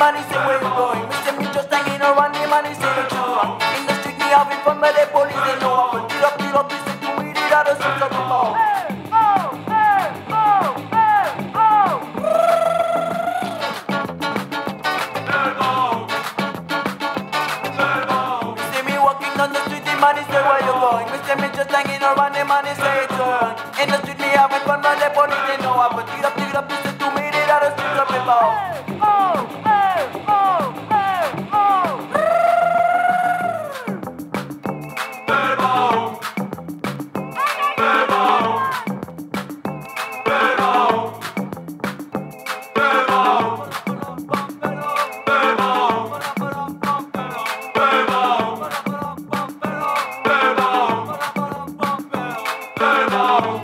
money say where you going. Me say me just hanging around the money say you drunk. In the street me having fun but the police they know I'm a deal up, deal up, listen to me, it out of the mouth. Me see me walking down the street, the money say where you going. Me say me just hanging around the money say you drunk. In the street me having fun but the police they know I'm a deal up, deal up, listen to me, it out of some of the mouth. Verbo.